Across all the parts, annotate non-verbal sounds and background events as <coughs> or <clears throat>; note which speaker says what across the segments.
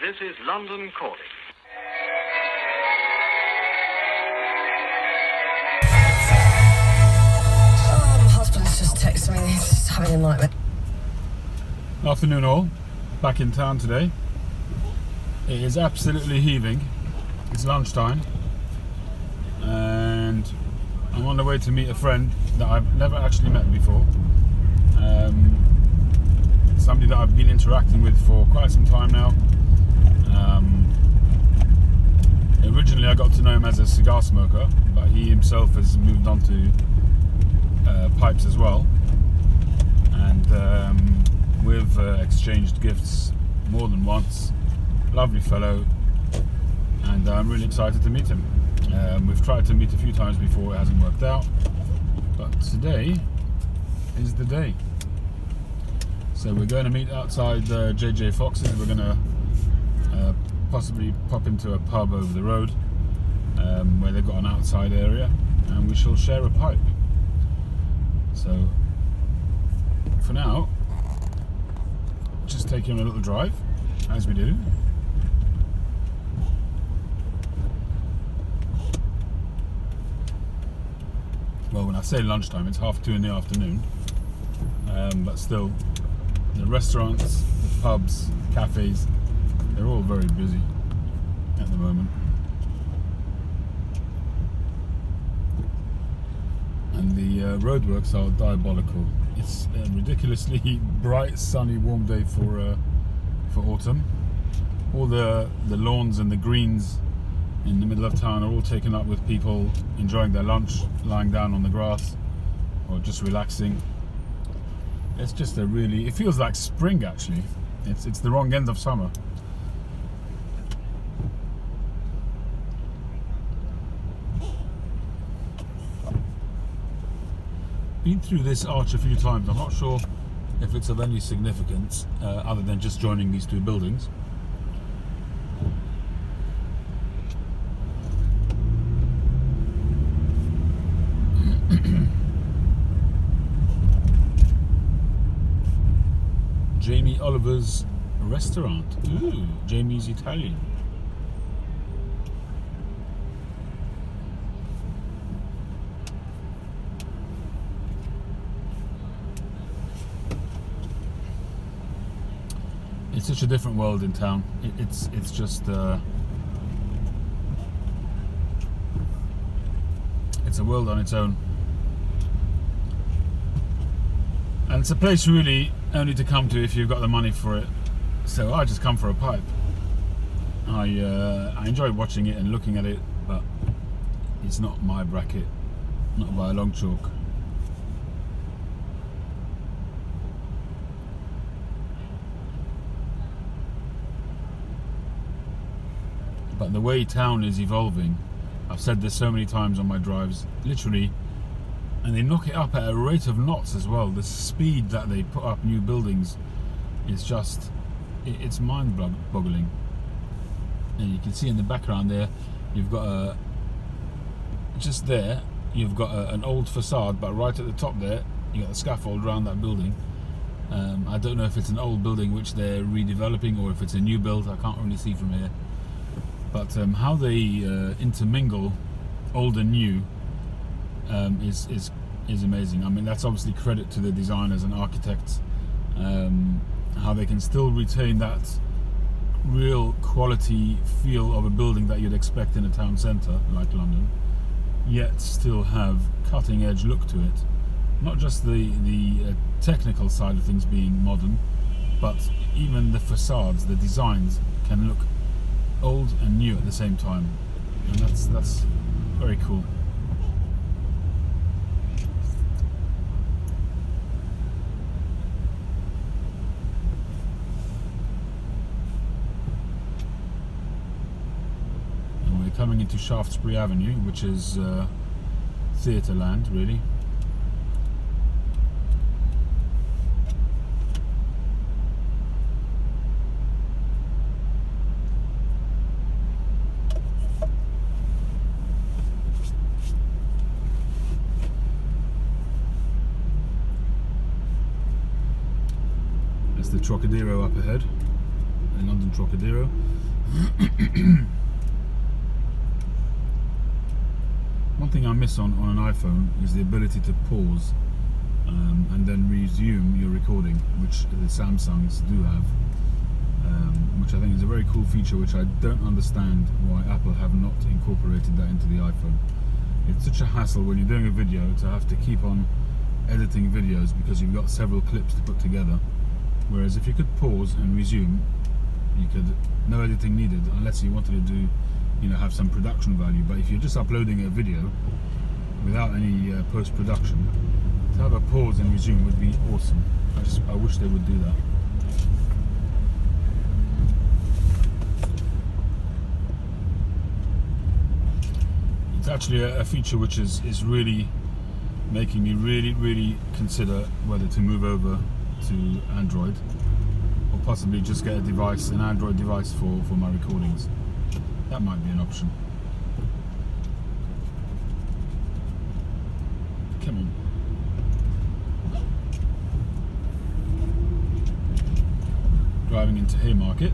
Speaker 1: This is London calling.
Speaker 2: Oh, the hospital's just texted me. He's just having a nightmare.
Speaker 3: Afternoon all, back in town today. It is absolutely heaving. It's lunchtime and I'm on the way to meet a friend that I've never actually met before. Um, somebody that I've been interacting with for quite some time now. Um, originally I got to know him as a cigar smoker, but he himself has moved on to uh, pipes as well. And um, we've uh, exchanged gifts more than once. Lovely fellow, and I'm really excited to meet him. Um, we've tried to meet a few times before, it hasn't worked out, but today is the day. So we're going to meet outside uh, JJ Fox's. We're going to uh, possibly pop into a pub over the road um, where they've got an outside area, and we shall share a pipe. So for now, just taking a little drive, as we do. Well, when I say lunchtime, it's half two in the afternoon, um, but still, the restaurants, the pubs, cafes, they're all very busy at the moment. And the uh, roadworks are diabolical. It's a ridiculously <laughs> bright, sunny, warm day for uh, for autumn. All the the lawns and the greens in the middle of town are all taken up with people enjoying their lunch, lying down on the grass, or just relaxing. It's just a really, it feels like spring actually. It's, it's the wrong end of summer. Been through this arch a few times. I'm not sure if it's of any significance uh, other than just joining these two buildings. <coughs> Jamie Oliver's restaurant. Ooh, Jamie's Italian. It's such a different world in town. It, it's it's just uh, it's a world on its own. And it's a place really only to come to if you've got the money for it. So I just come for a pipe. I uh, I enjoy watching it and looking at it, but it's not my bracket, not by a long chalk. But the way town is evolving, I've said this so many times on my drives, literally and they knock it up at a rate of knots as well. The speed that they put up new buildings is just it's mind-boggling. And you can see in the background there, you've got a just there, you've got a, an old facade, but right at the top there, you got the scaffold around that building. Um, I don't know if it's an old building which they're redeveloping or if it's a new build. I can't really see from here. But um, how they uh, intermingle old and new um, is is is amazing. I mean, that's obviously credit to the designers and architects, um, how they can still retain that real quality feel of a building that you'd expect in a town centre like London, yet still have cutting edge look to it. Not just the the uh, technical side of things being modern, but even the facades, the designs can look old and new at the same time, and that's that's very cool. And we're coming into Shaftesbury Avenue, which is uh, theatre land, really. Trocadero up ahead, the London Trocadero. <coughs> One thing I miss on, on an iPhone is the ability to pause um, and then resume your recording, which the Samsungs do have, um, which I think is a very cool feature, which I don't understand why Apple have not incorporated that into the iPhone. It's such a hassle when you're doing a video to have to keep on editing videos because you've got several clips to put together. Whereas if you could pause and resume, you could no editing needed unless you wanted to do you know have some production value. But if you're just uploading a video without any uh, post-production to have a pause and resume would be awesome. I just I wish they would do that. It's actually a, a feature which is is really making me really really consider whether to move over to Android or possibly just get a device an Android device for for my recordings that might be an option. Come on. Driving into Haymarket,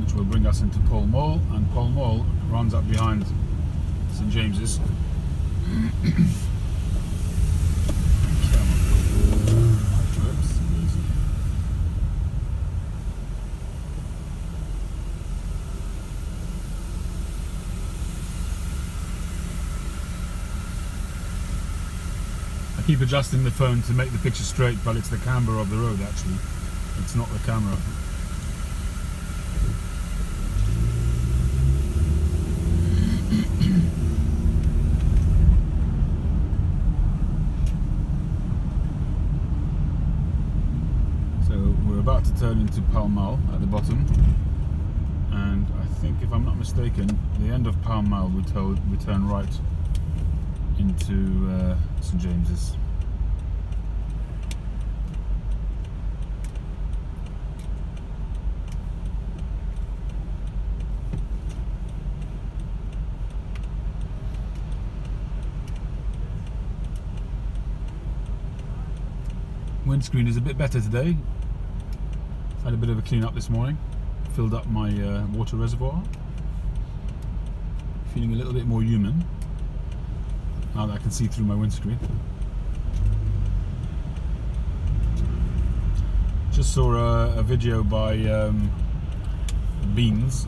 Speaker 3: which will bring us into Pall Mall, and Pall Mall runs up behind St James's. <clears throat> keep adjusting the phone to make the picture straight, but it's the camber of the road actually. It's not the camera. <coughs> so we're about to turn into Pall Mall at the bottom. And I think if I'm not mistaken, the end of Pall Mall we, told, we turn right into uh, St James's. Windscreen is a bit better today. Had a bit of a clean up this morning. Filled up my uh, water reservoir. Feeling a little bit more human now that I can see through my windscreen. Just saw a, a video by um, Beans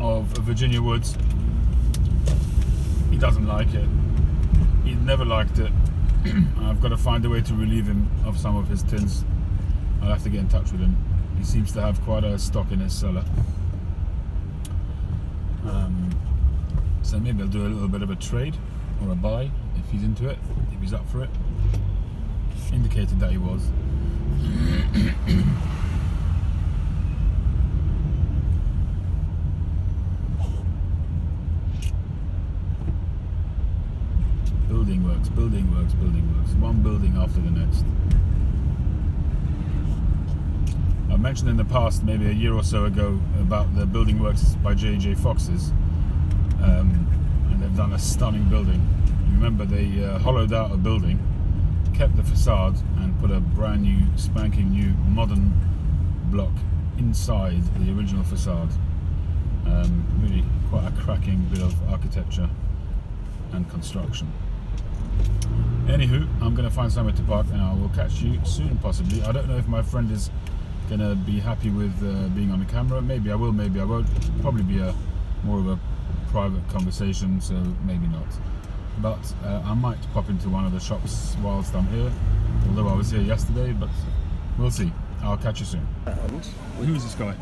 Speaker 3: of Virginia Woods. He doesn't like it. He never liked it. <clears throat> I've got to find a way to relieve him of some of his tins. I'll have to get in touch with him. He seems to have quite a stock in his cellar. Um, so maybe I'll do a little bit of a trade a buy if he's into it, if he's up for it. Indicated that he was. <coughs> building works, building works, building works. One building after the next. I mentioned in the past, maybe a year or so ago, about the building works by J.J. Foxes. Um, they've done a stunning building. Remember they uh, hollowed out a building, kept the facade, and put a brand new, spanking new, modern block inside the original facade. Um, really quite a cracking bit of architecture and construction. Anywho, I'm going to find somewhere to park and I will catch you soon possibly. I don't know if my friend is going to be happy with uh, being on the camera. Maybe I will, maybe I won't. Probably be a more of a private conversation, so maybe not. But uh, I might pop into one of the shops whilst I'm here, although I was here yesterday, but we'll see. I'll catch you soon.
Speaker 1: And
Speaker 3: Who is this guy?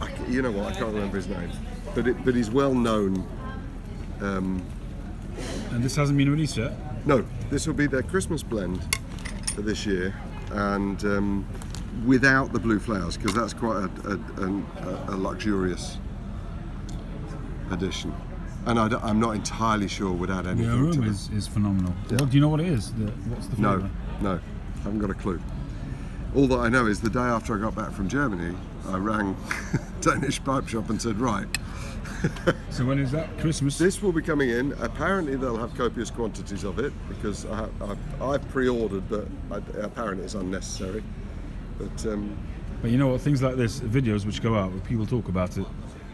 Speaker 1: I, you know what? I can't remember his name, but it, but he's well known. Um,
Speaker 3: And this hasn't been released yet?
Speaker 1: no, this will be their Christmas blend for this year, and um, without the blue flowers because that's quite a, a, a, a luxurious addition. And I am not entirely sure would add
Speaker 3: The
Speaker 1: anything to
Speaker 3: aroma is, is phenomenal.
Speaker 1: Yeah.
Speaker 3: What, do you know what it is? The, what's the
Speaker 1: No,
Speaker 3: flavour?
Speaker 1: no, haven't got a clue. All that I know is the day after I got back from Germany, I rang <laughs> Danish Pipe Shop and said, right, <laughs>
Speaker 3: So when is that? Christmas?
Speaker 1: This will be coming in. Apparently, they'll have copious quantities of it because I, I, I've pre-ordered, but I, apparently it's unnecessary. But um,
Speaker 3: But you know what? Things like this, videos which go out, where people talk about it,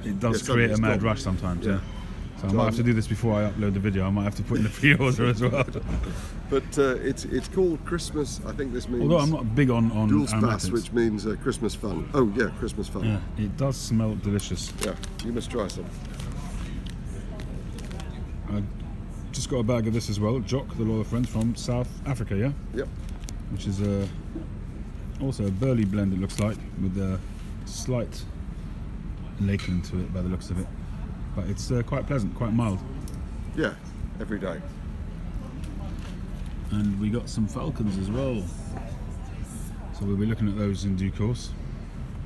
Speaker 3: it does create a mad
Speaker 1: gone.
Speaker 3: rush sometimes. Yeah.
Speaker 1: Yeah.
Speaker 3: So I might have to do this before I upload the video. I might have to put in the <laughs> pre-order as well. <laughs>
Speaker 1: But uh, it's it's called Christmas. I think this means
Speaker 3: Although I'm not big on on aromatics.
Speaker 1: which means uh, Christmas fun. Oh yeah, Christmas fun.
Speaker 3: Yeah, it does smell delicious.
Speaker 1: Yeah, you must try some.
Speaker 3: I just got a bag of this as well. Jock, the loyal friends from South Africa. Yeah.
Speaker 1: Yep.
Speaker 3: which is a, also a burley blend it looks like with a slight lakeland to it by the looks of it. But it's uh, quite pleasant quite mild.
Speaker 1: Yeah, every day.
Speaker 3: and we got some falcons as well. So we'll be looking at those in due course.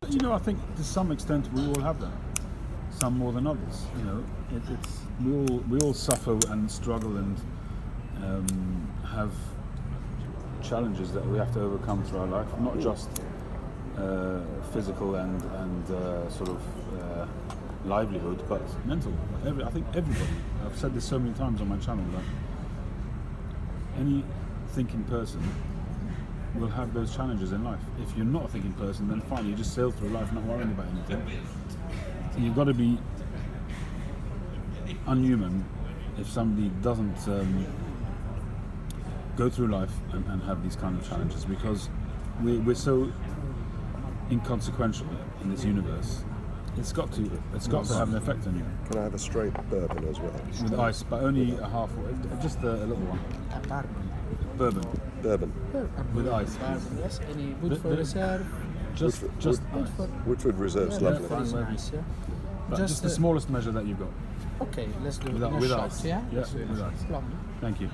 Speaker 3: You know I think to some extent we all have that. Some more than others you know. It, it's we all we all suffer and struggle and um, have challenges that we have to overcome through our life not just uh, physical and and uh, sort of uh, livelihood, but mental. Every, I think everybody. I've said this so many times on my channel that any thinking person will have those challenges in life. If you're not a thinking person, then fine, you just sail through life not worrying about anything. You've got to be unhuman if somebody doesn't um, go through life and, and have these kind of challenges because we, we're so inconsequential in this universe. It's got to. It's got to have an effect on you
Speaker 1: Can I have a straight bourbon as well?
Speaker 3: with ice, but only a half, just a, a little one. Bourbon
Speaker 1: Bourbon. Bourbon.
Speaker 3: with ice.
Speaker 4: Yes, any
Speaker 3: The-
Speaker 4: wood for
Speaker 3: the-
Speaker 4: reserve?
Speaker 3: Just,
Speaker 1: Wood-
Speaker 3: just
Speaker 1: wood-
Speaker 3: ice.
Speaker 1: Woodford Reserve's
Speaker 4: Yeah,
Speaker 1: lovely.
Speaker 4: that is nice, yeah.
Speaker 3: But just, the
Speaker 4: uh,
Speaker 3: smallest measure that you've got.
Speaker 4: Okay, let's do
Speaker 3: Without-
Speaker 4: more
Speaker 3: with
Speaker 4: shots,
Speaker 3: ice.
Speaker 4: yeah?
Speaker 3: Yeah,
Speaker 4: Let's
Speaker 3: with ice.
Speaker 4: Lovely.
Speaker 3: Thank you.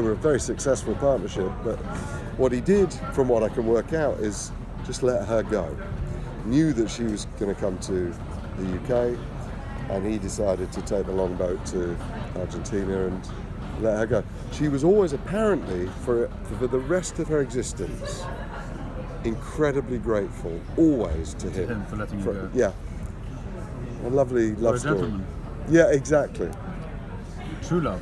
Speaker 1: We're a very successful partnership, but what he did, from what I can work out, is just let her go. Knew that she was going to come to the UK, and he decided to take the longboat to Argentina and let her go. She was always apparently, for, for the rest of her existence, incredibly grateful, always to him.
Speaker 3: him for letting her go.
Speaker 1: Yeah. A lovely
Speaker 3: For
Speaker 1: love
Speaker 3: a
Speaker 1: story.
Speaker 3: gentleman.
Speaker 1: Yeah, exactly.
Speaker 3: True love.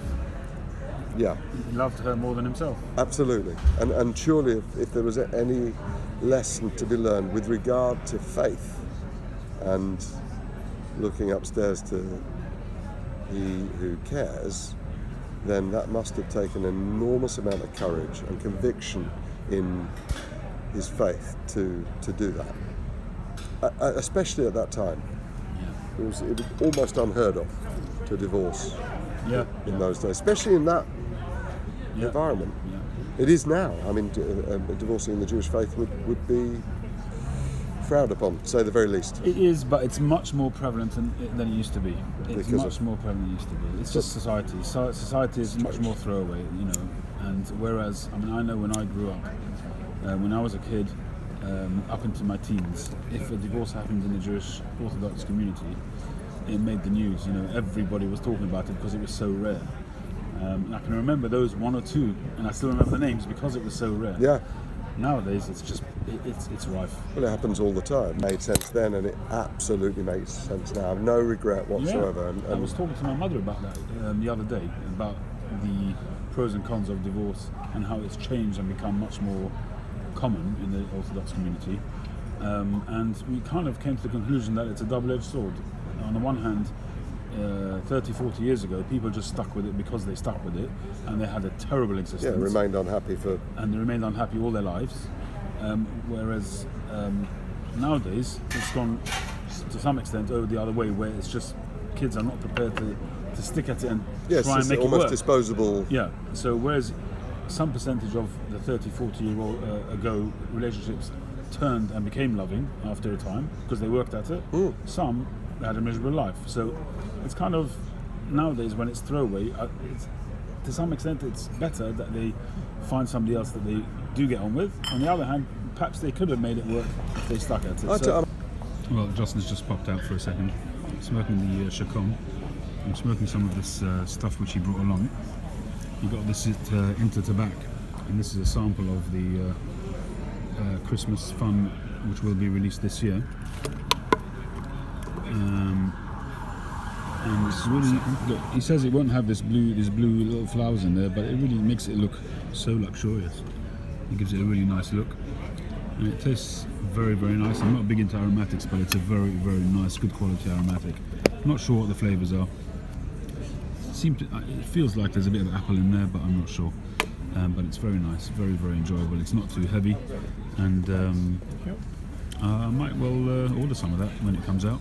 Speaker 1: Yeah.
Speaker 3: He loved her more than himself.
Speaker 1: Absolutely. And, and surely, if, if there was any lesson to be learned with regard to faith and looking upstairs to he who cares, then that must have taken an enormous amount of courage and conviction in his faith to, to do that. Especially at that time. It was, it was almost unheard of to divorce
Speaker 3: Yeah.
Speaker 1: in
Speaker 3: yeah,
Speaker 1: those days, especially in that
Speaker 3: yeah,
Speaker 1: environment.
Speaker 3: yeah.
Speaker 1: It is now. I mean, d- uh, um, divorcing in the Jewish faith would, would be frowned upon, to say the very least.
Speaker 3: It is, but it's much more prevalent than, than it used to be. It's
Speaker 1: Because
Speaker 3: much more prevalent than it used to be. It's just society. So, society is much more throwaway, you know. And whereas, I mean, I know when I grew up, uh, when I was a kid, um, up into my teens, if a divorce happened in the Jewish Orthodox community, it made the news. You know, everybody was talking about it because it was so rare. Um, I can remember those one or two, and I still remember the names because it was so rare.
Speaker 1: Yeah,
Speaker 3: Nowadays, it's just it, it's it's rife.
Speaker 1: well, it happens all the time. Made sense then, and it absolutely makes sense now. No regret whatsoever. And,
Speaker 3: I was talking to my mother about that um, the other day about the pros and cons of divorce and how it's changed and become much more common in the Orthodox community. Um, and we kind of came to the conclusion that it's a double-edged sword. On the one hand, uh, 30, 40 years ago, people just stuck with it because they stuck with it, and they had a terrible existence.
Speaker 1: yeah, remained unhappy for.
Speaker 3: and they remained unhappy all their lives. Um, whereas um, nowadays it's gone to some extent over the other way, where it's just kids are not prepared to, to stick at it and
Speaker 1: Yes,
Speaker 3: try and make it
Speaker 1: almost disposable.
Speaker 3: Yeah. So whereas some percentage of the 30, 40 year old uh, ago relationships turned and became loving after a time because they worked at it,
Speaker 1: Hmm.
Speaker 3: some had a miserable life. So it's kind of nowadays when it's throwaway. Uh, it's, to some extent, it's better that they find somebody else that they do get on with. On the other hand, perhaps they could have made it work if they stuck at it. So- well, Justin's just popped out for a second, smoking the uh, Chacom. I'm smoking some of this uh, stuff which he brought along. He got this at uh, InterTabac, and this is a sample of the uh, uh, Christmas fun which will be released this year. Um, and it's really look, he says it won't have this blue, these blue little flowers in there, but it really makes it look so luxurious. It gives it a really nice look. And it tastes very, very nice. I'm not big into aromatics, but it's a very, very nice, good quality aromatic. I'm Not sure what the flavours are. Seem to, uh, it feels like there's a bit of apple in there, but I'm not sure. Um, but it's very nice, very, very enjoyable. It's not too heavy, and um, I might well uh, order some of that when it comes out.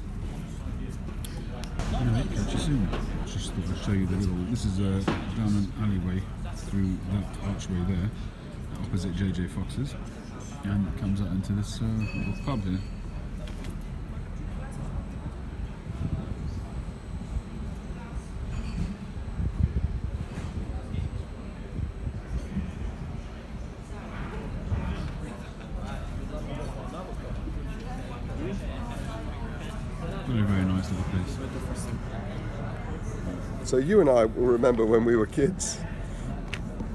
Speaker 3: Catch you soon. Just thought I'd show you the little. This is uh, down an alleyway through that archway there, opposite JJ Fox's, and it comes out into this uh, little pub here. Very, very nice little place.
Speaker 1: So you and I will remember when we were kids,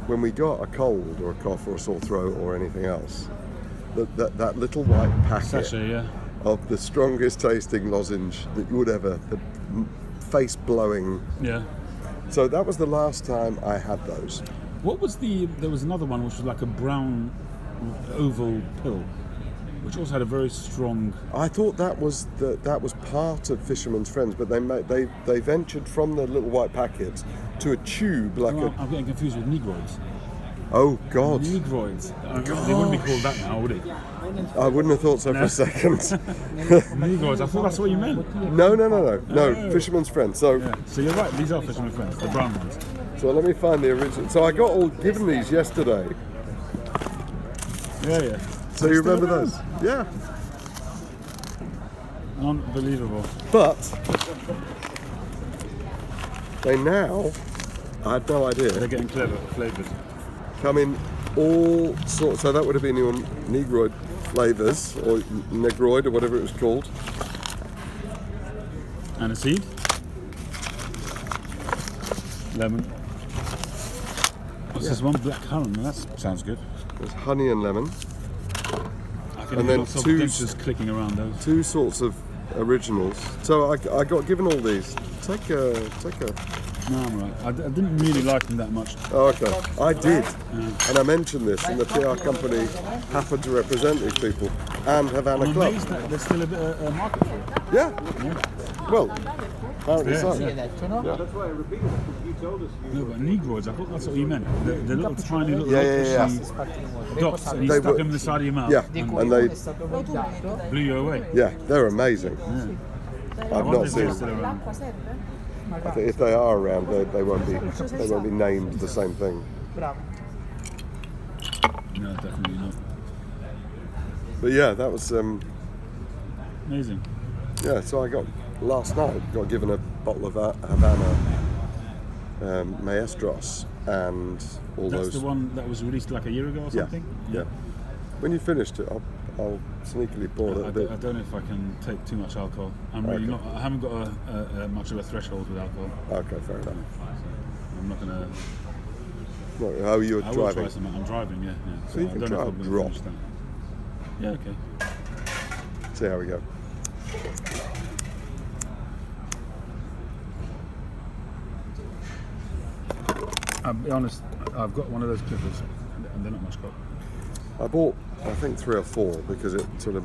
Speaker 1: when we got a cold or a cough or a sore throat or anything else, that, that, that little white packet
Speaker 3: yeah.
Speaker 1: of the strongest tasting lozenge that you would ever, the face blowing.
Speaker 3: Yeah.
Speaker 1: So that was the last time I had those.
Speaker 3: What was the? There was another one which was like a brown oval pill, which also had a very strong.
Speaker 1: I thought that was the, that was part of Fisherman's Friends, but they they they ventured from the little white packets to a tube like a
Speaker 3: I'm getting confused with Nigroids.
Speaker 1: oh god.
Speaker 3: Nigroids. Uh, They wouldn't be called that now, would it?
Speaker 1: I wouldn't have thought so for a second. <laughs> <laughs>
Speaker 3: Nigroids. I thought that's what you meant.
Speaker 1: no, no, no, no, no. Fisherman's Friends. So
Speaker 3: Yeah. So you're right. These are fisherman friends, the brown ones.
Speaker 1: so let me find the original. So I got all given these yesterday.
Speaker 3: Yeah, yeah.
Speaker 1: So you remember those? Yeah.
Speaker 3: Unbelievable.
Speaker 1: But they now, I had no idea,
Speaker 3: They're getting clever, flavoured.
Speaker 1: come in all sorts. So that would have been your Nigroid flavours or Nigroid or whatever it was called.
Speaker 3: And a seed. Lemon. What's this one? Black currant. That sounds good.
Speaker 1: There's honey and lemon. And then two-
Speaker 3: dentures clicking around those.
Speaker 1: Two sorts of originals. So I, I got given all these. Take a take a.
Speaker 3: No, I'm right. I, I didn't really like them that much.
Speaker 1: Oh, okay. I did, and I mentioned this, and the PR company happened to represent these people and Havana
Speaker 3: I'm
Speaker 1: Club.
Speaker 3: amazed that there's still a bit of a market for it.
Speaker 1: Yeah. Well, apparently
Speaker 3: Yeah,
Speaker 1: so.
Speaker 4: See that, you know?
Speaker 3: No, but Nigroids, I thought that's what you meant. The, the little tiny little
Speaker 1: Yeah, yeah, yeah.
Speaker 3: dots, and you
Speaker 1: They
Speaker 3: stuck them in the side of your mouth
Speaker 1: Yeah,
Speaker 3: and
Speaker 1: and they
Speaker 3: blew you away.
Speaker 1: yeah they're amazing. I've not
Speaker 3: if they're
Speaker 1: seen.
Speaker 3: still around.
Speaker 1: I think if they are around, they, they won't be they won't be named the same thing.
Speaker 3: No, definitely not.
Speaker 1: But yeah, that was um,
Speaker 3: Amazing.
Speaker 1: yeah. So I got last night got given a bottle of Ha- Havana um, Maestros and all
Speaker 3: That's
Speaker 1: those.
Speaker 3: the one that was released like a year ago or
Speaker 1: yeah,
Speaker 3: something?
Speaker 1: yeah. When you finished it, I'll, I'll sneakily pour
Speaker 3: I,
Speaker 1: it a
Speaker 3: I
Speaker 1: bit.
Speaker 3: I don't know if I can take too much alcohol. I'm really
Speaker 1: Okay.
Speaker 3: not. I haven't got a, a, a much of a threshold with alcohol.
Speaker 1: Okay, fair enough.
Speaker 3: I'm not gonna.
Speaker 1: No, how are you
Speaker 3: I will
Speaker 1: driving?
Speaker 3: try some. I'm driving, yeah. yeah.
Speaker 1: So you
Speaker 3: I
Speaker 1: can
Speaker 3: don't
Speaker 1: try a drop.
Speaker 3: Yeah. Okay.
Speaker 1: See how we go.
Speaker 3: I'll be honest. I've got one of those clippers, and they're not much good.
Speaker 1: I bought, I think, three or four because it sort of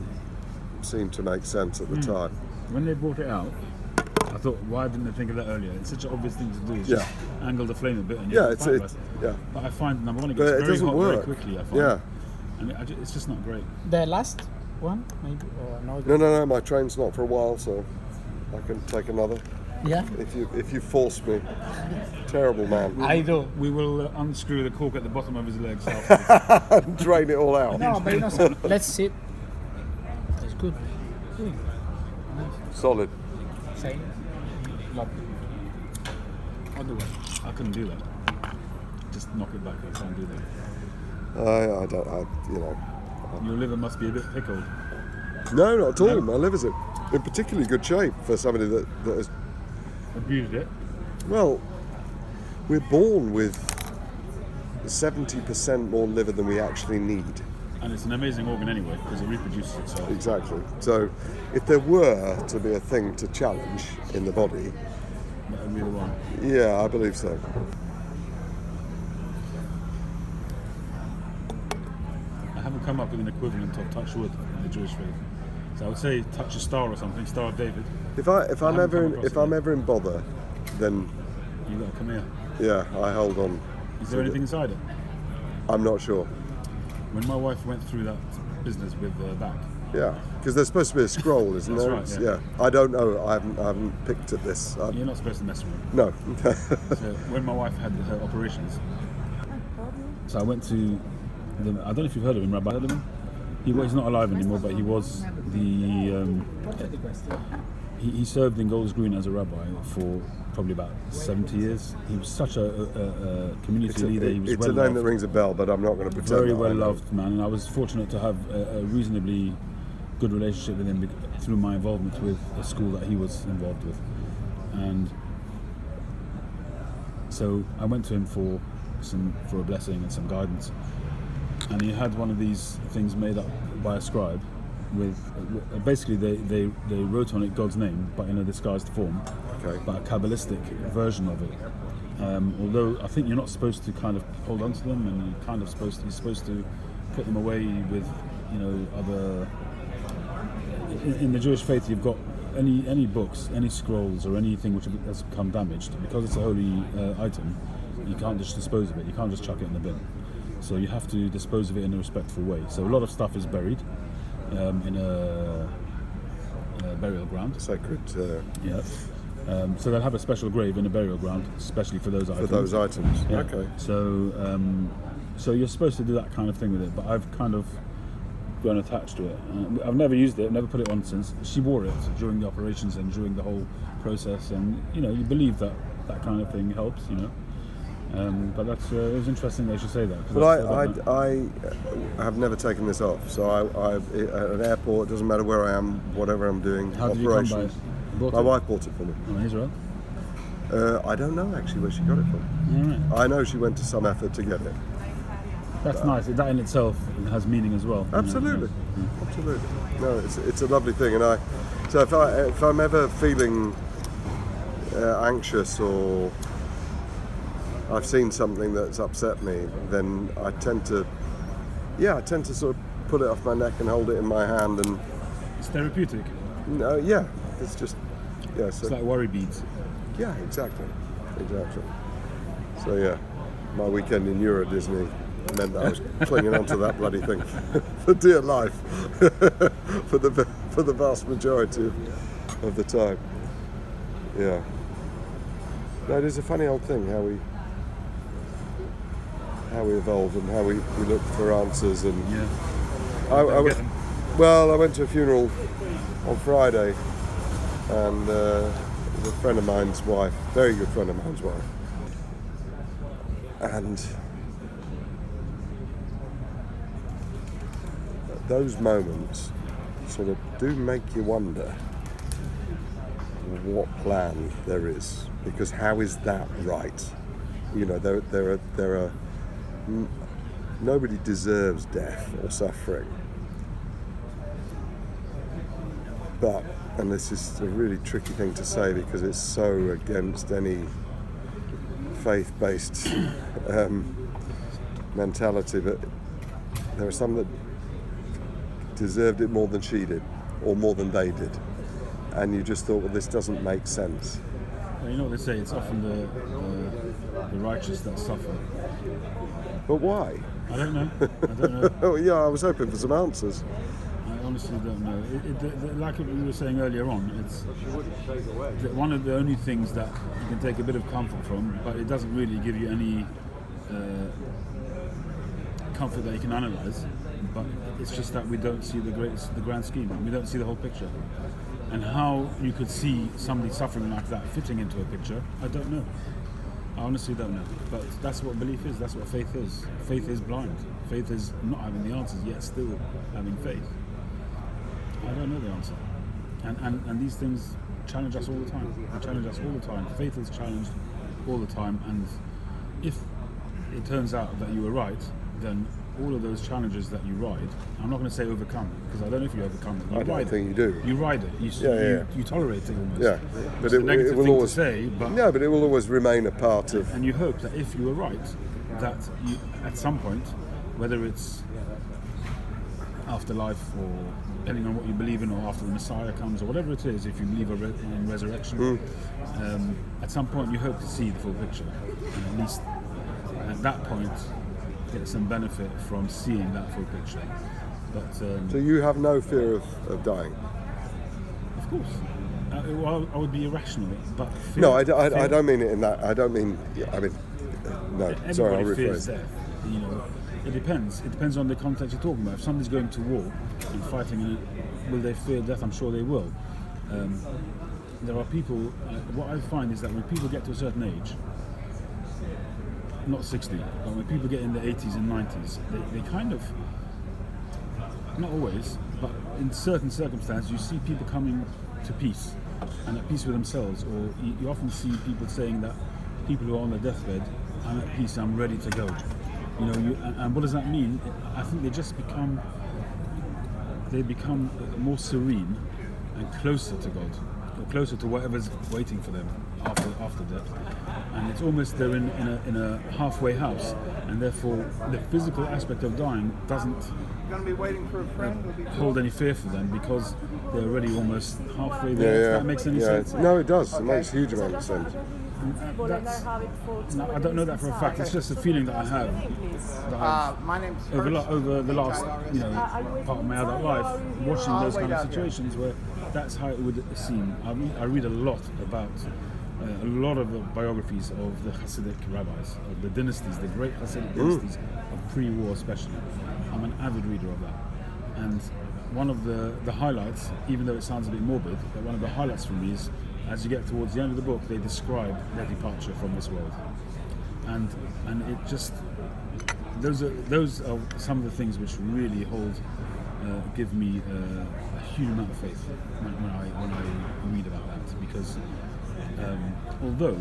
Speaker 1: seemed to make sense at the
Speaker 3: Hmm.
Speaker 1: time.
Speaker 3: When they brought it out, I thought, why didn't they think of that earlier? It's such an obvious thing to do. It's
Speaker 1: Yeah.
Speaker 3: just angle the flame a bit and you
Speaker 1: Yeah, it's,
Speaker 3: it.
Speaker 1: yeah,
Speaker 3: But I find number one, it
Speaker 1: but
Speaker 3: gets
Speaker 1: it
Speaker 3: very
Speaker 1: doesn't
Speaker 3: hot
Speaker 1: work.
Speaker 3: very quickly. I find.
Speaker 1: Yeah,
Speaker 3: And it, I ju- it's just not great.
Speaker 4: The last one, maybe, or no?
Speaker 1: no, no, no. My train's not for a while, so I can take another
Speaker 4: Yeah,
Speaker 1: if you if you force me. Terrible man.
Speaker 4: I do.
Speaker 3: We will uh, unscrew the cork at the bottom of his legs. <laughs>
Speaker 1: and drain it all out.
Speaker 4: No, but you know, so let's see. It's good.
Speaker 1: Solid.
Speaker 4: Same. Lovely.
Speaker 3: I'll do it. I couldn't do that. Just knock it back. I can't do that.
Speaker 1: I, I don't. I, you know.
Speaker 3: Your liver must be a bit pickled.
Speaker 1: No, not at all.
Speaker 3: No?
Speaker 1: My liver's in in particularly good shape for somebody that, that has.
Speaker 3: Abused it.
Speaker 1: Well, we're born with seventy percent more liver than we actually need.
Speaker 3: And it's an amazing organ anyway because it reproduces itself.
Speaker 1: Exactly. So, if there were to be a thing to challenge in the body,
Speaker 3: That would be the one.
Speaker 1: yeah, I believe so.
Speaker 3: I haven't come up with an equivalent of touch wood in the Jewish faith. So I would say touch a star or something, Star of David.
Speaker 1: If I if I'm ever in, if
Speaker 3: it
Speaker 1: I'm ever in bother, then
Speaker 3: You got to come here.
Speaker 1: yeah, I hold on.
Speaker 3: Is there anything inside it?
Speaker 1: I'm not sure.
Speaker 3: When my wife went through that business with uh, back,
Speaker 1: Yeah, because there's supposed to be a scroll, isn't
Speaker 3: That's
Speaker 1: there?
Speaker 3: right,
Speaker 1: It's-
Speaker 3: yeah.
Speaker 1: I don't know. I haven't I haven't picked at this. I,
Speaker 3: you're not supposed to mess around.
Speaker 1: no. <laughs>
Speaker 3: So when my wife had her operations, so I went to, the, I don't know if you've heard of him, Rabbi. Heard of him? He, well, he's not alive anymore, but he was the. Um, he, he served in Golders Green as a rabbi for probably about 70 years. He was such a, a, a community
Speaker 1: it's a,
Speaker 3: leader. He was
Speaker 1: it's
Speaker 3: well
Speaker 1: a name
Speaker 3: loved
Speaker 1: that rings a bell, but I'm not going to pretend.
Speaker 3: very well loved man, and I was fortunate to have a, a reasonably good relationship with him through my involvement with a school that he was involved with, and so I went to him for some for a blessing and some guidance, and he had one of these things made up by a scribe. With uh, basically, they, they, they wrote on it God's name, but in a disguised form,
Speaker 1: Okay.
Speaker 3: but a kabbalistic version of it. Um, although I think you're not supposed to kind of hold on to them, and you're kind of supposed to, you're supposed to put them away with, you know, other. In, in the Jewish faith, you've got any any books, any scrolls, or anything which has become damaged because it's a holy uh, item. You can't just dispose of it. You can't just chuck it in the bin. So you have to dispose of it in a respectful way. So a lot of stuff is buried um, in a, a burial ground.
Speaker 1: Sacred uh,
Speaker 3: Yeah. Um, so they'll have a special grave in a burial ground, especially for those
Speaker 1: for
Speaker 3: items.
Speaker 1: For those items.
Speaker 3: Yeah.
Speaker 1: Okay.
Speaker 3: So, um, so you're supposed to do that kind of thing with it, but I've kind of grown attached to it. Uh, I've never used it, never put it on since. She wore it during the operations and during the whole process, and you know, you believe that that kind of thing helps, you know. Um, but that's uh, it was interesting they should say that.
Speaker 1: But I, I, I have never taken this off. So I, I, at an airport, it doesn't matter where I am, whatever I'm doing,
Speaker 3: How did you come by it?
Speaker 1: My
Speaker 3: it?
Speaker 1: wife bought it for me.
Speaker 3: Oh, Israel.
Speaker 1: Uh, I don't know actually where she got it from.
Speaker 3: Right.
Speaker 1: I know she went to some effort to get it.
Speaker 3: That's nice. That in itself has meaning as well. you know.
Speaker 1: Absolutely, absolutely. No, it's, it's a lovely thing, and I. So if I if I'm ever feeling uh, anxious or I've seen something that's upset me, then I tend to, yeah, I tend to sort of pull it off my neck and hold it in my hand, and
Speaker 3: It's therapeutic.
Speaker 1: no, yeah, it's just, yeah, so
Speaker 3: It's like worry beads.
Speaker 1: yeah, exactly, exactly. So yeah, my weekend in Euro Disney meant that I was clinging onto that bloody thing <laughs> for dear life <laughs> for the for the vast majority of, of the time. Yeah. No, it is a funny old thing how we how we evolve and how we, we look for answers and
Speaker 3: Yeah.
Speaker 1: I, I
Speaker 3: Get
Speaker 1: well, I went to a funeral on Friday, and uh, it was a friend of mine's wife, very good friend of mine's wife, and those moments sort of do make you wonder what plan there is, because how is that right? You know, there there are there are nobody deserves death or suffering. But, and this is a really tricky thing to say because it's so against any faith based um, mentality, but there are some that deserved it more than she did or more than they did. And you just thought, well, this doesn't make sense.
Speaker 3: You know what they say? It's often the, the, the righteous that suffer.
Speaker 1: But why?
Speaker 3: I don't know. I don't know. <laughs>
Speaker 1: Oh, yeah, I was hoping for some answers.
Speaker 3: I honestly don't know. It, it, the, the, like we were saying earlier on, it's one of the only things that you can take a bit of comfort from, but it doesn't really give you any uh, comfort that you can analyse. But it's just that we don't see the greatest, the grand scheme. We don't see the whole picture. And how you could see somebody suffering like that fitting into a picture, I don't know. I honestly don't know. But that's what belief is. That's what faith is. Faith is blind. Faith is not having the answers yet still having faith. I don't know the answer. And, and, and these things challenge us all the time. They challenge us all the time. Faith is challenged all the time. And if it turns out that you were right, then all of those challenges that you ride, I'm not going to say overcome, because I don't know if you overcome it. You
Speaker 1: I don't think
Speaker 3: it.
Speaker 1: you do.
Speaker 3: You ride it. You,
Speaker 1: Yeah,
Speaker 3: you,
Speaker 1: yeah.
Speaker 3: you tolerate it almost.
Speaker 1: Yeah, but
Speaker 3: It's
Speaker 1: it,
Speaker 3: a negative
Speaker 1: it will
Speaker 3: thing
Speaker 1: always
Speaker 3: to say, but
Speaker 1: yeah, but it will always remain a part of.
Speaker 3: and you hope that if you were right, that you, at some point, whether it's afterlife, or depending on what you believe in, or after the Messiah comes, or whatever it is, if you believe in resurrection, um, at some point you hope to see the full picture, and at least at that point get some benefit from seeing that full picture. But um,
Speaker 1: So you have no fear of, of dying?
Speaker 3: of course, uh, well, I would be irrational, but fear,
Speaker 1: No, I, I- I don't mean it in that. I don't mean. I mean, no.
Speaker 3: Everybody
Speaker 1: Sorry, I'll
Speaker 3: fears
Speaker 1: rephrase.
Speaker 3: death. You know, it depends. It depends on the context you're talking about. If somebody's going to war and fighting, in will they fear death? I'm sure they will. Um, there are people. Uh, what I find is that when people get to a certain age, not 60, but when people get in the 80s and 90s, they, they kind of, not always, but in certain circumstances, you see people coming to peace and at peace with themselves, or you, you often see people saying that people who are on their deathbed, I'm at peace, I'm ready to go. You know, you, and, and what does that mean? I think they just become, they become more serene and closer to God, closer to whatever's waiting for them after after death. And it's almost they're in, in, a, in a halfway house, and therefore the physical aspect of dying doesn't
Speaker 5: be waiting for a friend. Be
Speaker 3: hold any fear for them because they're already almost halfway there. If
Speaker 1: yeah.
Speaker 3: that makes any
Speaker 1: yeah.
Speaker 3: sense.
Speaker 1: No, it does. It makes a huge amount of sense.
Speaker 3: No, I don't know that for a fact. It's just a feeling that I have. That I've,
Speaker 5: Uh, my name's
Speaker 3: over, over the last, you know, part of my adult life, watching those kind of situations where that's how it would seem. I read, I read a lot about uh, a lot of the biographies of the Hasidic rabbis, of the dynasties, the great Hasidic dynasties of pre-war, especially. I'm an avid reader of that, and one of the the highlights, even though it sounds a bit morbid, but one of the highlights for me is as you get towards the end of the book, they describe their departure from this world, and and it just those are those are some of the things which really hold uh, give me uh, a huge amount of faith when, when I when I read about that because um, although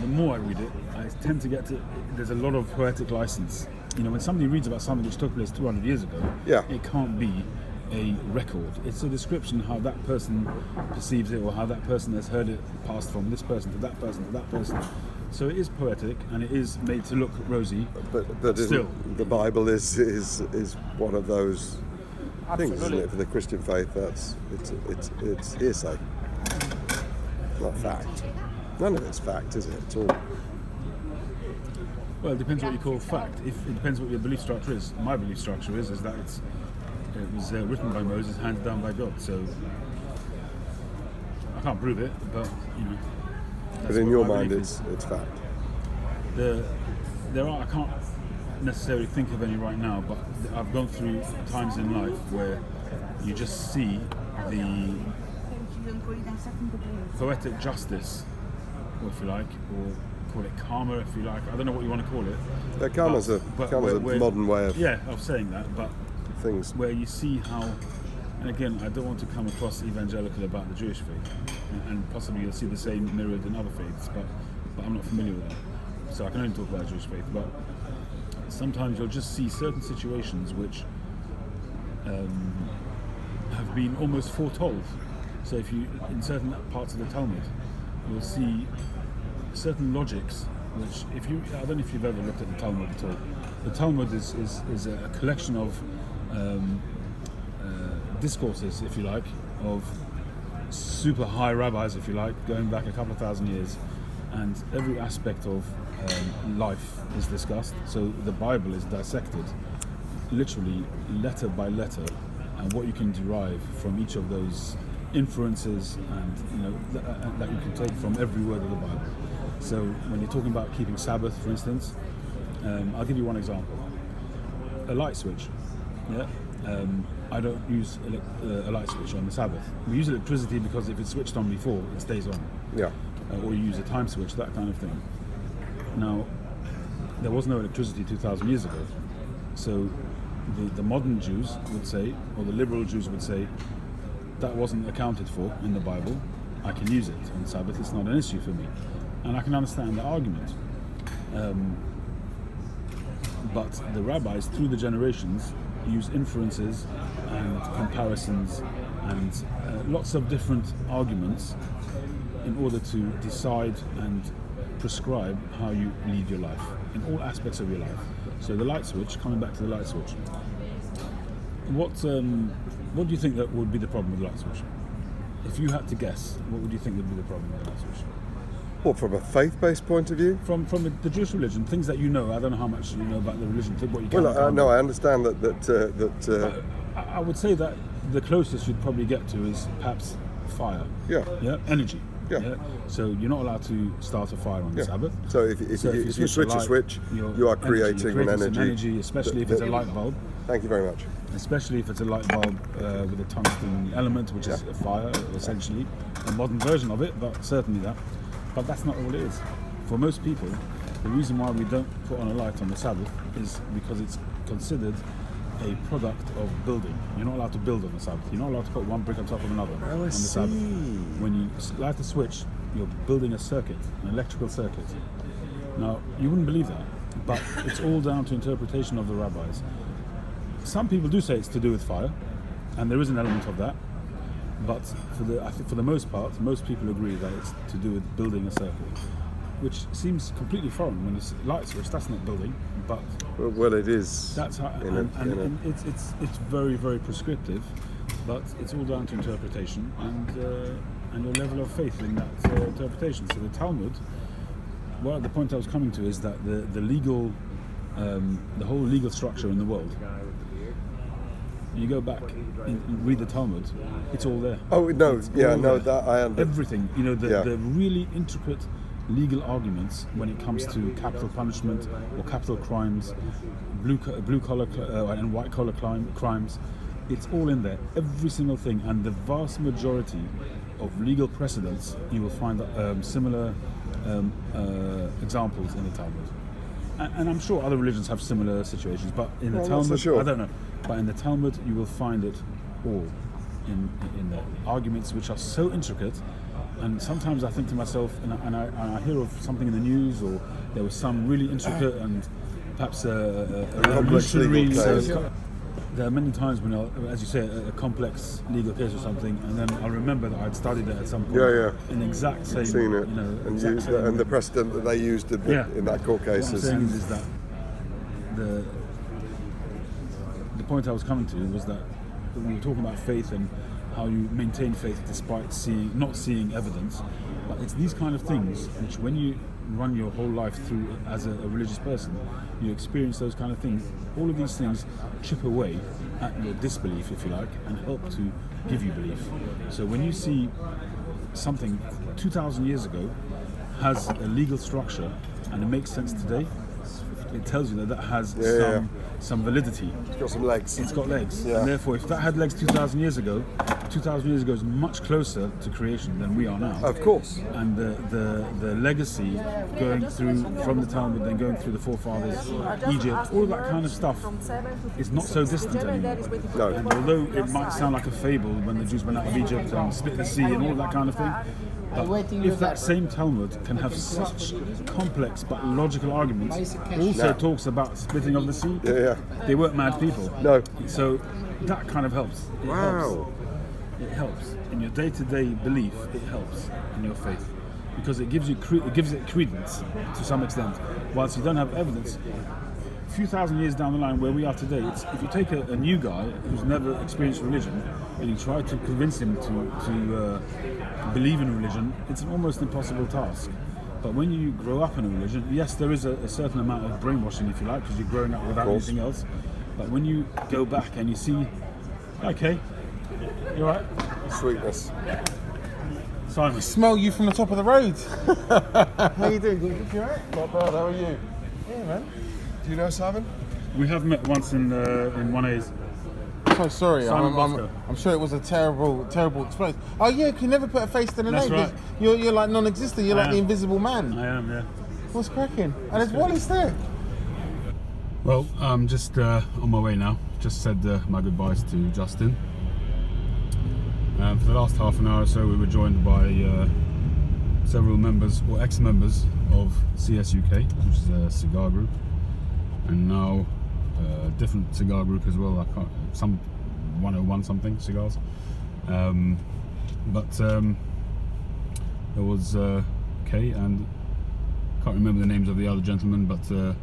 Speaker 3: the more I read it, I tend to get to there's a lot of poetic license. You know, when somebody reads about something which took place 200 years ago,
Speaker 1: Yeah.
Speaker 3: it can't be a record. It's a description of how that person perceives it or how that person has heard it passed from this person to that person to that person. So it is poetic and it is made to look rosy.
Speaker 1: But but
Speaker 3: Still.
Speaker 1: the Bible is is is one of those things, isn't it? For the Christian faith, that's it's it's it's hearsay, not fact. None of it's fact, is it? at all.
Speaker 3: Well, it depends what you call fact. If it depends what your belief structure is. My belief structure is is that it's it was uh, written by Moses, handed down by God. So I can't prove it, but you know.
Speaker 1: But in your mind, it's
Speaker 3: is.
Speaker 1: it's fact.
Speaker 3: the there are I can't necessarily think of any right now, but I've gone through times in life where you just see the poetic justice, or if you like, or call it karma if you like. I don't know what you want to call it.
Speaker 1: Yeah, karma's a
Speaker 3: But- but
Speaker 1: karma's a
Speaker 3: where- where-
Speaker 1: modern way of
Speaker 3: Yeah, of saying that, but
Speaker 1: things.
Speaker 3: where you see how, and again, I don't want to come across evangelical about the Jewish faith, and, and possibly you'll see the same mirrored in other faiths, but, but I'm not familiar with that. So I can only talk about Jewish faith, but sometimes you'll just see certain situations which um, have been almost foretold. So if you, in certain parts of the Talmud, you'll see certain logics which if you I don't know if you've ever looked at the Talmud at all. The Talmud is, is, is a collection of um, uh, discourses, if you like, of super high rabbis, if you like, going back a couple of thousand years, and every aspect of um, life is discussed. So the Bible is dissected, literally letter by letter, and what you can derive from each of those inferences, and you know th- uh, that you can take from every word of the Bible. So when you're talking about keeping Sabbath, for instance, um, I'll give you one example: a light switch. Yeah. Um, I don't use uh, a light switch on the Sabbath. We use electricity because if it's switched on before, it stays on
Speaker 1: Yeah.
Speaker 3: uh, or you use a time switch, that kind of thing. Now, there was no electricity 2,000 years ago, so the, the modern Jews would say, or the liberal Jews would say, that wasn't accounted for in the Bible. I can use it on Sabbath, it's not an issue for me. And I can understand the argument. Um, but the rabbis, through the generations, use inferences and comparisons and uh, lots of different arguments in order to decide and prescribe how you lead your life in all aspects of your life. So the light switch, coming back to the light switch, What um, what do you think that would be the problem with the light switch? If you had to guess, what would you think would be the problem with the light switch?
Speaker 1: Well, from a faith-based point of view.
Speaker 3: From from the Jewish religion, things that you know. I don't know how much you know about the religion. What you can
Speaker 1: Well, uh, no. I understand that that uh, that. Uh,
Speaker 3: I I would say that the closest you'd probably get to is perhaps fire.
Speaker 1: yeah.
Speaker 3: Yeah, energy.
Speaker 1: Yeah.
Speaker 3: So you're not allowed to start a fire on the
Speaker 1: Yeah.
Speaker 3: Sabbath.
Speaker 1: So if, if,
Speaker 3: So
Speaker 1: you, if you switch a
Speaker 3: light,
Speaker 1: switch,
Speaker 3: you're
Speaker 1: you are
Speaker 3: energy,
Speaker 1: creating, an energy.
Speaker 3: energy, especially if it's a light bulb.
Speaker 1: Thank you very much.
Speaker 3: especially if it's a light bulb uh, with a tungsten element, which is a fire, essentially, a modern version of it, but certainly that. But that's not all it is. For most people, the reason why we don't put on a light on the Sabbath is because it's considered a product of building. You're not allowed to build on the Sabbath. You're not allowed to put one brick on top of another
Speaker 1: Oh,
Speaker 3: on the Sabbath. When you light the switch, you're building a circuit, an electrical circuit. Now, you wouldn't believe that, but <laughs> it's all down to interpretation of the rabbis. Some people do say it's to do with fire, and there is an element of that. But for the I think for the most part, most people agree that it's to do with building a circuit, which seems completely foreign when it's light switch. That's not building, but
Speaker 1: Well, well, it is.
Speaker 3: that's how.
Speaker 1: in a-
Speaker 3: and, and,
Speaker 1: a-
Speaker 3: and it's it's it's very very prescriptive, but it's all down to interpretation and uh, and your level of faith in that uh, interpretation. So the Talmud. Well, the point I was coming to is that the the legal, um, the whole legal structure in the world. You go back and and read the Talmud, it's all there.
Speaker 1: Oh no,
Speaker 3: It's
Speaker 1: yeah, no,
Speaker 3: there.
Speaker 1: that I understand.
Speaker 3: Everything, you know, the,
Speaker 1: Yeah.
Speaker 3: the really intricate legal arguments when it comes to capital punishment or capital crimes, blue, blue collar uh, and white collar crime, crimes, it's all in there. Every single thing, and the vast majority of legal precedents, you will find um, similar um, uh, examples in the Talmud. And, and I'm sure other religions have similar situations, but in the
Speaker 1: Well,
Speaker 3: Talmud,
Speaker 1: sure.
Speaker 3: I don't know. But in the Talmud, you will find it all in in the arguments which are so intricate. And sometimes I think to myself, and I, and I, and I hear of something in the news, or there was some really intricate and perhaps a, a, a revolutionary.
Speaker 1: case.
Speaker 3: uh, there are many times when, I'll, as you say, a, a complex legal case or something, and then I'll remember that I'd studied it at some point.
Speaker 1: Yeah, yeah.
Speaker 3: In exact same,
Speaker 1: seen it,
Speaker 3: you know,
Speaker 1: and, you,
Speaker 3: same-
Speaker 1: and the precedent that they used in,
Speaker 3: Yeah.
Speaker 1: in that court case
Speaker 3: what I'm
Speaker 1: is
Speaker 3: saying is, that the the point I was coming to was that when we were talking about faith and how you maintain faith despite seeing not seeing evidence. But it's these kind of things which, when you run your whole life through as a, a religious person, you experience those kind of things. All of these things chip away at your disbelief, if you like, and help to give you belief. So when you see something 2,000 years ago has a legal structure and it makes sense today, it tells you that that has
Speaker 1: Yeah, yeah,
Speaker 3: some some validity.
Speaker 1: it's got some legs.
Speaker 3: It's got legs,
Speaker 1: Yeah.
Speaker 3: and therefore, if that had legs 2,000 years ago, 2,000 years ago is much closer to creation than we are now.
Speaker 1: Of course.
Speaker 3: And the, the, the legacy going through from the Talmud, then going through the forefathers, Egypt, all that kind of stuff is not so distant anymore.
Speaker 1: No.
Speaker 3: And although it might sound like a fable when the Jews went out of Egypt and split the sea and all that kind of thing, but if that same Talmud can have such complex but logical arguments, also
Speaker 1: No.
Speaker 3: talks about splitting of the sea,
Speaker 1: Yeah, yeah.
Speaker 3: they weren't mad people.
Speaker 1: No.
Speaker 3: So that kind of helps. It
Speaker 1: Wow.
Speaker 3: helps. It helps in your day-to-day belief. It helps in your faith because it gives you cre- it gives it credence to some extent. Whilst you don't have evidence, a few thousand years down the line, where we are today, it's, if you take a, a new guy who's never experienced religion and you try to convince him to to uh, believe in religion, it's an almost impossible task. But when you grow up in a religion, yes, there is a, a certain amount of brainwashing, if you like, because you're growing up without anything else. But when you go back and you see, okay, you're right,
Speaker 1: Sweetness.
Speaker 3: Simon.
Speaker 5: Smell you from the top of the road. <laughs> How you doing? Good, you alright?
Speaker 1: Not bad. How are you?
Speaker 5: Yeah, man.
Speaker 1: Do you know Simon?
Speaker 3: We have met once in uh, in one A's.
Speaker 5: So sorry.
Speaker 3: Simon
Speaker 5: I'm, I'm, I'm sure it was a terrible, terrible experience. Oh yeah, you can never put a face to the
Speaker 3: That's
Speaker 5: name.
Speaker 3: right.
Speaker 5: You're, you're like non-existent. You're
Speaker 3: I
Speaker 5: like the invisible man.
Speaker 3: I am, yeah.
Speaker 5: What's cracking? And there's Wallace there.
Speaker 3: Well, I'm just uh, on my way now. Just said uh, my goodbyes to Justin. Um, for the last half an hour or so, we were joined by uh, several members or ex-members of CSUK, which is a cigar group, and now a different cigar group as well. I can't some 101 something cigars, um, but um, there was uh, Kay and can't remember the names of the other gentlemen, but uh,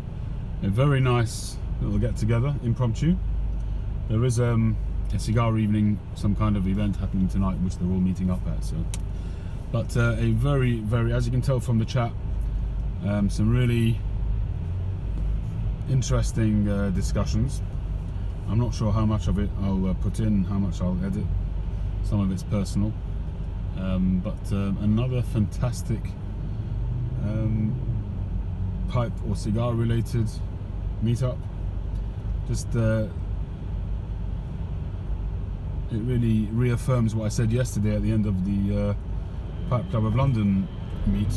Speaker 3: a very nice little get together, impromptu. there is um, a cigar evening, some kind of event happening tonight, which they're all meeting up at. So, but uh, a very, very, as you can tell from the chat, um, some really interesting uh, discussions. I'm not sure how much of it I'll uh, put in, how much I'll edit. Some of it's personal, um, but um, another fantastic um, pipe or cigar related meetup. Just uh, it really reaffirms what I said yesterday at the end of the uh, Pipe Club of London meet.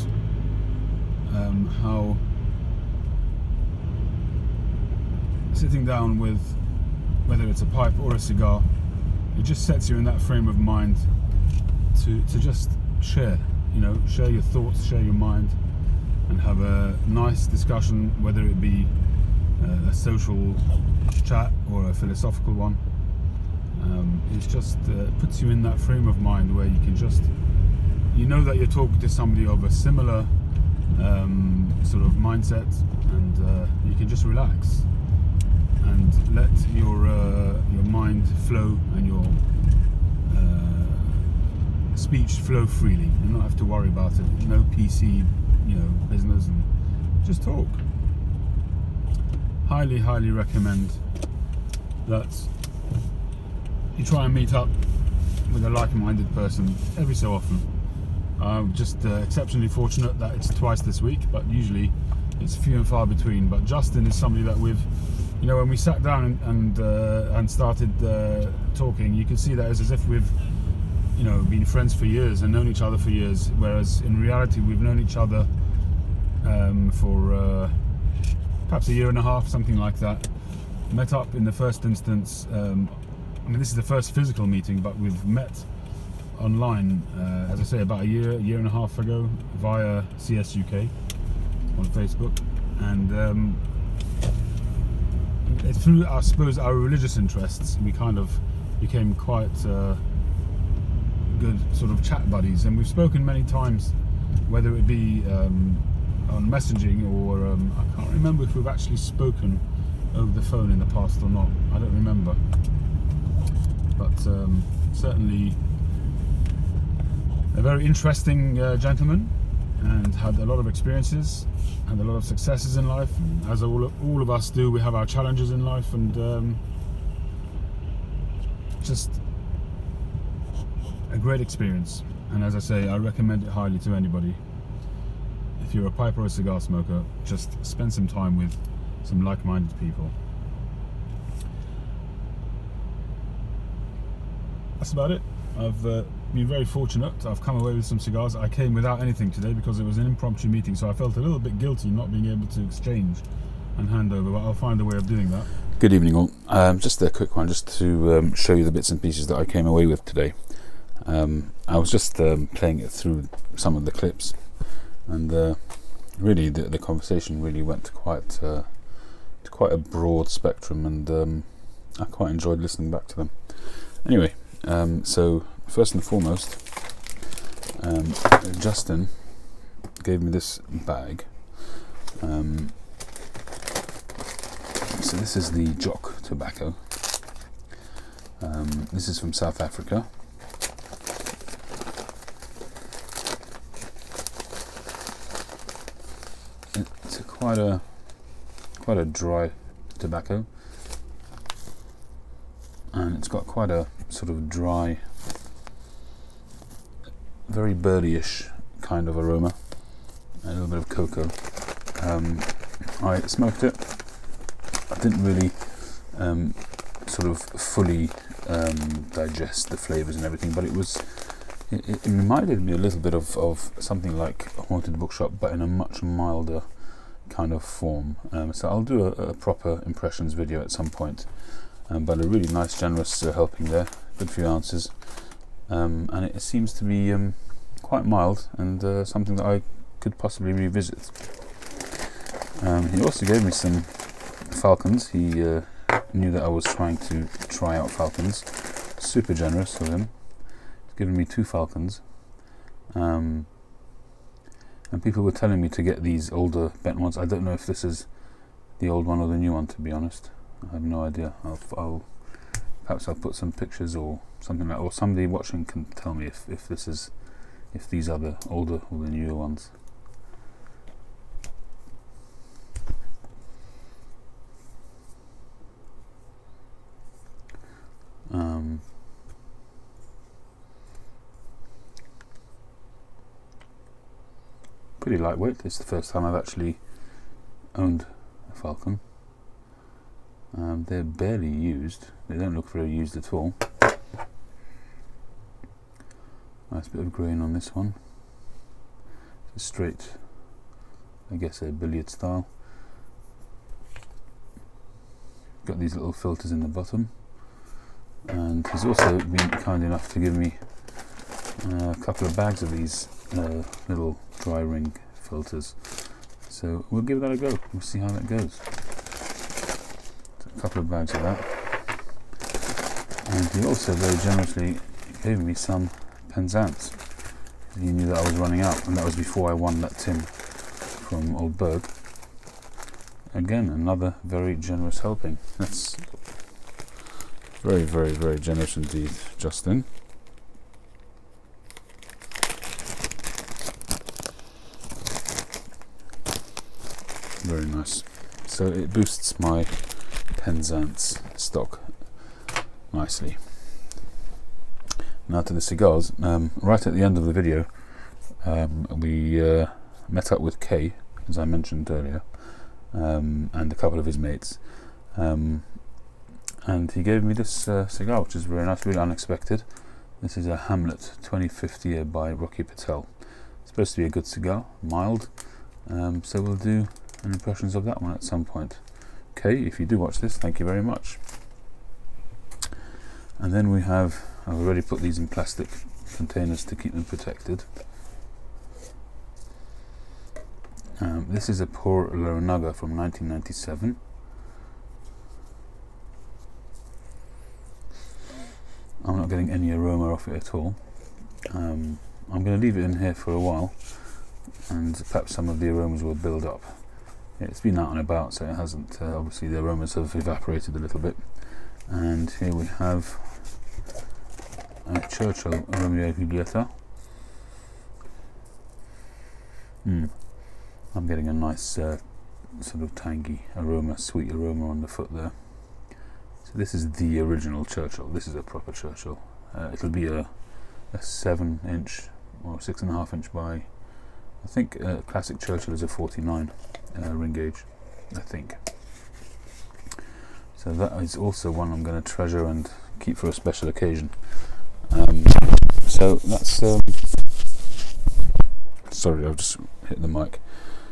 Speaker 3: Um, how sitting down with whether it's a pipe or a cigar, it just sets you in that frame of mind to to just share. You know, share your thoughts, share your mind, and have a nice discussion, whether it be uh, a social chat or a philosophical one. Um, it's just uh, puts you in that frame of mind where you can just you know that you're talking to somebody of a similar um, sort of mindset, and uh, you can just relax and let your uh, your mind flow and your uh, speech flow freely. You don't have to worry about it. No PC, you know, business, and just talk. Highly, highly recommend that you try and meet up with a like-minded person every so often. I'm just uh, exceptionally fortunate that it's twice this week, but usually it's few and far between. But Justin is somebody that we've, you know, when we sat down and and, uh, and started uh, talking, you can see that it's as if we've, you know, been friends for years and known each other for years. Whereas in reality, we've known each other um, for uh, perhaps a year and a half, something like that. Met up in the first instance. Um, I mean, this is the first physical meeting, but we've met online, uh, as I say, about a year, year and a half ago via CSUK on Facebook, and um, through, I suppose, our religious interests, we kind of became quite uh, good sort of chat buddies, and we've spoken many times, whether it be um, on messaging or um, I can't remember if we've actually spoken over the phone in the past or not. I don't remember, but um, certainly a very interesting uh, gentleman and had a lot of experiences and a lot of successes in life. As all of, all of us do, we have our challenges in life and um, just a great experience. And as I say, I recommend it highly to anybody. If you're a pipe or a cigar smoker, just spend some time with some like-minded people. That's about it. I've uh, been very fortunate. I've come away with some cigars. I came without anything today because it was an impromptu meeting, so I felt a little bit guilty not being able to exchange and hand over, but I'll find a way of doing that.
Speaker 6: Good evening, all. Um, just a quick one, just to um, show you the bits and pieces that I came away with today. Um, I was just um, playing it through some of the clips, and uh, really the, the conversation really went to quite uh, to quite a broad spectrum, and um, I quite enjoyed listening back to them. Anyway, um, so first and foremost, um, Justin gave me this bag. Um, so this is the Jock tobacco. Um, this is from South Africa. It's a quite a quite a dry tobacco, and it's got quite a sort of dry, very birdyish kind of aroma, a little bit of cocoa. Um, I smoked it. I didn't really um, sort of fully um, digest the flavors and everything, but it was. It, it reminded me a little bit of, of something like haunted bookshop, but in a much milder kind of form. Um, so I'll do a, a, proper impressions video at some point. Um, but a really nice, generous uh, helping there, good few ounces, um, and it seems to be um, quite mild and uh, something that I could possibly revisit. Um, he also gave me some falcons. He uh, knew that I was trying to try out falcons. Super generous of him. He's given me two falcons. Um, and people were telling me to get these older bent ones. I don't know if this is the old one or the new one, to be honest. I have no idea. I'll, I'll
Speaker 3: perhaps I'll put some pictures or something like, or somebody watching can tell me if, if this is, if these are the older or the newer ones. Um, pretty lightweight. It's the first time I've actually owned a Falcon. Um, they're barely used. They don't look very used at all. Nice bit of grain on this one. It's straight, I guess, a billiard style. Got these little filters in the bottom, and he's also been kind enough to give me uh, a couple of bags of these uh, little dry ring filters. So we'll give that a go. We'll see how that goes. A couple of bags of that. And he also very generously gave me some Penzance. He knew that I was running out, and that was before I won that tin from Old Berg. Again, another very generous helping. That's very, very, very generous indeed, Justin. Very nice. So it boosts my Penzance stock nicely. Now to the cigars. Um, right at the end of the video, um, we uh, met up with Kay, as I mentioned earlier, um, and a couple of his mates. Um, and he gave me this uh, cigar, which is very nice, really unexpected. This is a Hamlet 2050 by Rocky Patel. It's supposed to be a good cigar, mild. Um, so we'll do an impressions of that one at some point. Okay, if you do watch this, thank you very much. And then we have, I've already put these in plastic containers to keep them protected. Um, this is a Por Larranaga from 1997. I'm not getting any aroma off it at all. Um, I'm going to leave it in here for a while and perhaps some of the aromas will build up. It's been out and about so it hasn't, uh, obviously the aromas have evaporated a little bit. And here we have a Churchill Romeo and Julieta. Mm. I'm getting a nice uh, sort of tangy aroma, sweet aroma on the foot there. So this is the original Churchill. This is a proper Churchill. Uh, it'll be a, a seven inch or six and a half inch by, I think uh, classic Churchill is a 49 uh, ring gauge, I think. So that is also one I'm going to treasure and keep for a special occasion. Um, so that's um, sorry, I've just hit the mic.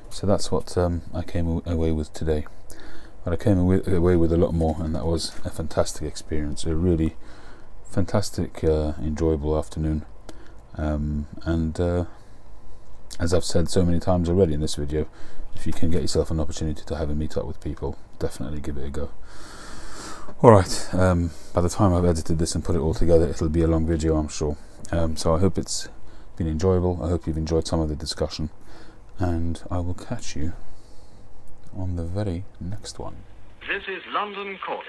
Speaker 3: So that's what um, I came away with today. But I came away with a lot more, and that was a fantastic experience. A really fantastic, uh, enjoyable afternoon. Um, and uh, as I've said so many times already in this video, if you can get yourself an opportunity to have a meet up with people, definitely give it a go. Alright, um, by the time I've edited this and put it all together, it'll be a long video, I'm sure. Um, so I hope it's been enjoyable. I hope you've enjoyed some of the discussion. And I will catch you on the very next one.
Speaker 7: This is London calling.